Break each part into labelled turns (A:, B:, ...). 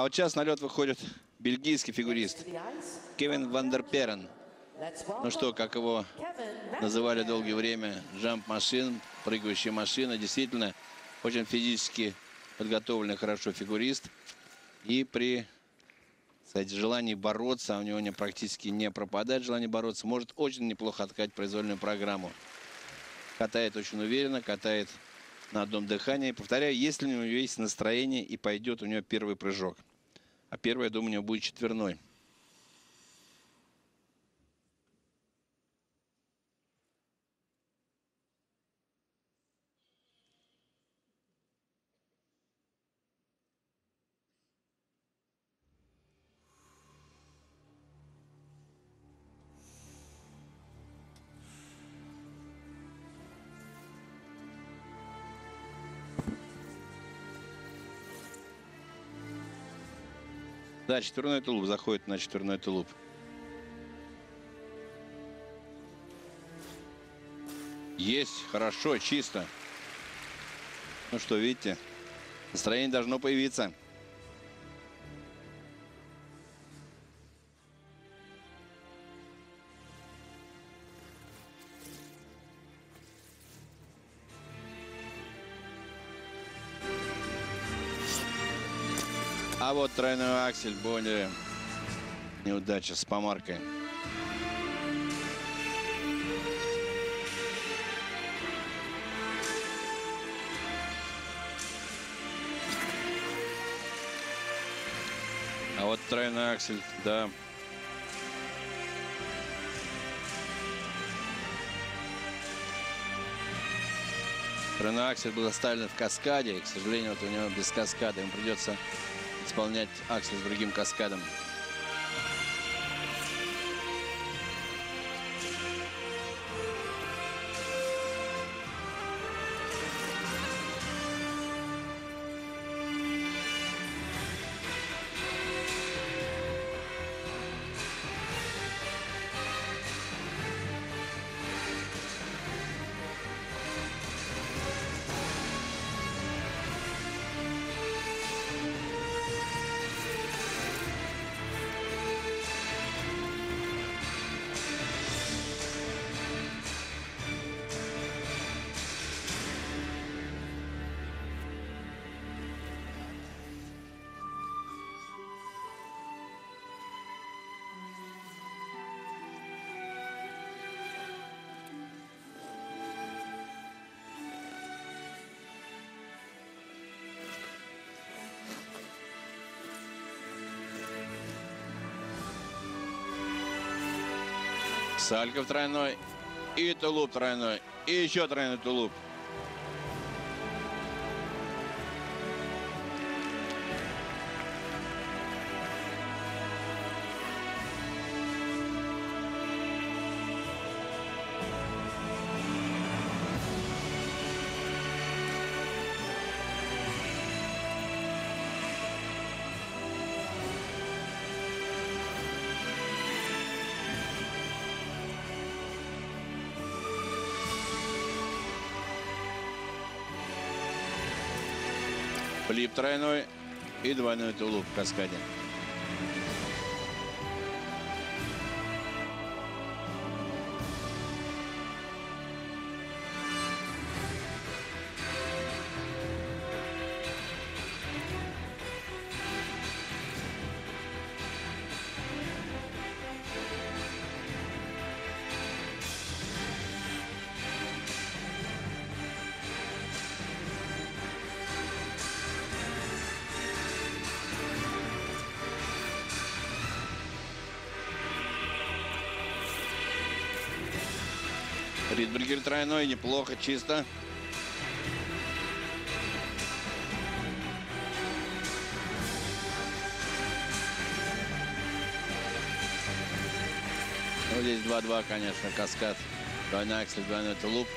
A: А вот сейчас на лед выходит бельгийский фигурист Кевин Вандерперен. Ну что, как его называли долгое время, джамп машин, прыгающая машина. Действительно, очень физически подготовленный хорошо фигурист. И при кстати, желании бороться, а у него не, практически не пропадает желание бороться, может очень неплохо откать произвольную программу. Катает очень уверенно, катает на одном дыхании. Повторяю, если у него есть настроение и пойдет у него первый прыжок. А первый, я думаю, у него будет четверной. Да, четверной тулуп заходит на четверной тулуп. Есть, хорошо, чисто. Ну что, видите, настроение должно появиться. А вот тройной аксель, более неудача с помаркой. А вот тройной аксель, да. Тройной аксель был оставлен в каскаде, и, к сожалению, вот у него без каскада. Ему придется исполнять аксель с другим каскадом. Сальков тройной. И тулуп тройной. И еще тройной тулуп. Флип тройной и двойной тулуп в каскаде. Ридбергер тройной, неплохо, чисто. Ну, здесь 2-2, конечно, каскад. Двойной аксель, двойной тулуп.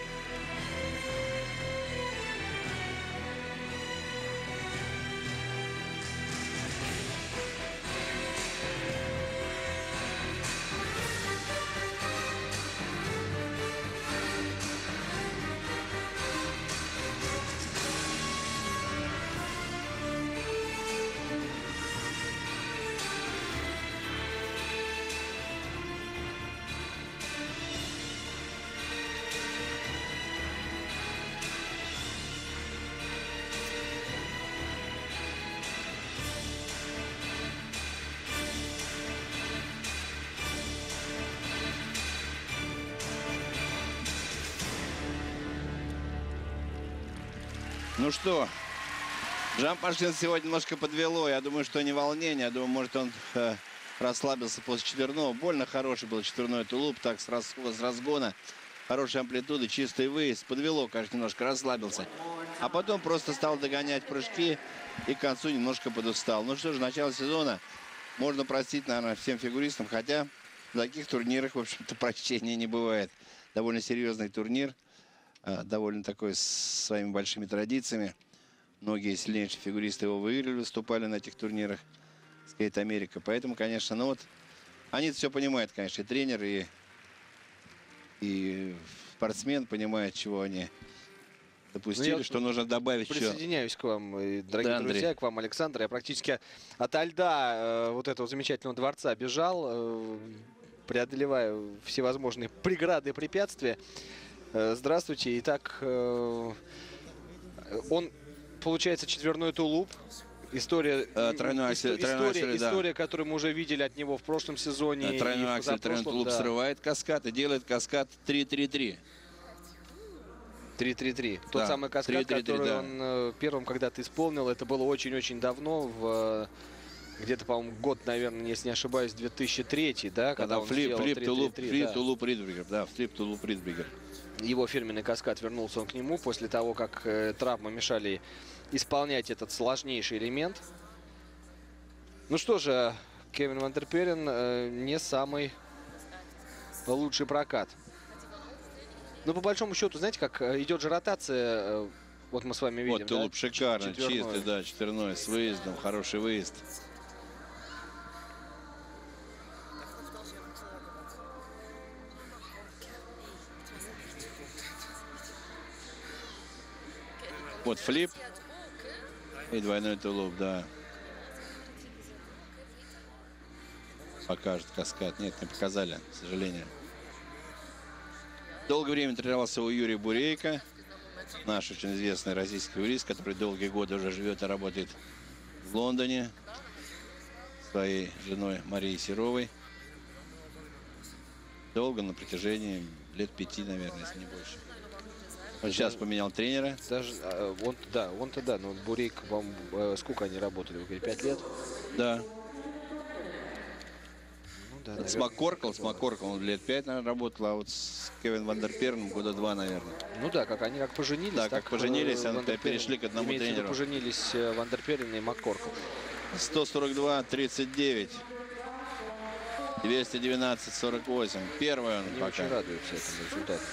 A: Ну что, Жан Пашин сегодня немножко подвело. Я думаю, что не волнение. Я думаю, может, он э, расслабился после четверного. Больно хороший был четверной тулуп. Так, с, раз, с разгона. Хорошая амплитуда, чистый выезд. Подвело, конечно, немножко расслабился. А потом просто стал догонять прыжки. И к концу немножко подустал. Ну что же, начало сезона можно простить, наверное, всем фигуристам. Хотя в таких турнирах, в общем-то, прощения не бывает. Довольно серьезный турнир. Э, довольно такой с своими большими традициями. Многие сильнейшие фигуристы его выиграли, выступали на этих турнирах. Скейт Америка. Поэтому, конечно, ну вот, они все понимают, конечно, и тренер, и, и спортсмен понимает, чего они допустили, ну, что нужно добавить
B: Присоединяюсь еще. к вам, дорогие да, друзья, к вам, Александр. Я практически от льда э, вот этого замечательного дворца бежал, э, преодолевая всевозможные преграды и препятствия. Э, здравствуйте. Итак, э, он получается четверной тулуп. История,
A: э, тройной аксель,
B: история, аксель, да. история, которую мы уже видели от него в прошлом сезоне.
A: Тройной аксель, тройной тулуп да. срывает каскад и делает каскад 3-3-3.
B: 3-3-3. Тот да, самый каскад, 3 -3 -3, который да. он первым когда-то исполнил, это было очень-очень давно, в где-то, по-моему, год, наверное, если не ошибаюсь, 2003, да,
A: когда, когда он флип, флип, тулуп, флип, тулуп, Ридбригер, да, флип, тулуп, Ридбригер
B: его фирменный каскад вернулся он к нему после того, как э, травмы мешали исполнять этот сложнейший элемент. Ну что же, Кевин Вандерперен э, не самый лучший прокат. Но по большому счету, знаете, как э, идет же ротация, э, вот мы с вами видим. Вот
A: тулуп да? шикарно, чистый, да, четверной, с выездом, хороший выезд. Вот флип и двойной тулуп, да. Покажет каскад. Нет, не показали, к сожалению. Долгое время тренировался у Юрия Бурейко. Наш очень известный российский юрист, который долгие годы уже живет и работает в Лондоне. Своей женой Марией Серовой. Долго, на протяжении лет пяти, наверное, если не больше. Он сейчас поменял тренера.
B: Даже, а, он, да, он-то да, но Бурейк, вам э, сколько они работали? Вы говорите, пять лет?
A: Да. Ну, да наверное, с Маккоркл, с Маккоркл он лет пять, наверное, работал, а вот с Кевин Вандерперном года два, наверное.
B: Ну да, как они как поженились.
A: Да, как поженились, они перешли к одному тренеру.
B: поженились э, Вандерперн и Маккоркл.
A: 142-39. 219-48. Первый он
B: Они
A: пока.
B: очень радуются этому результату.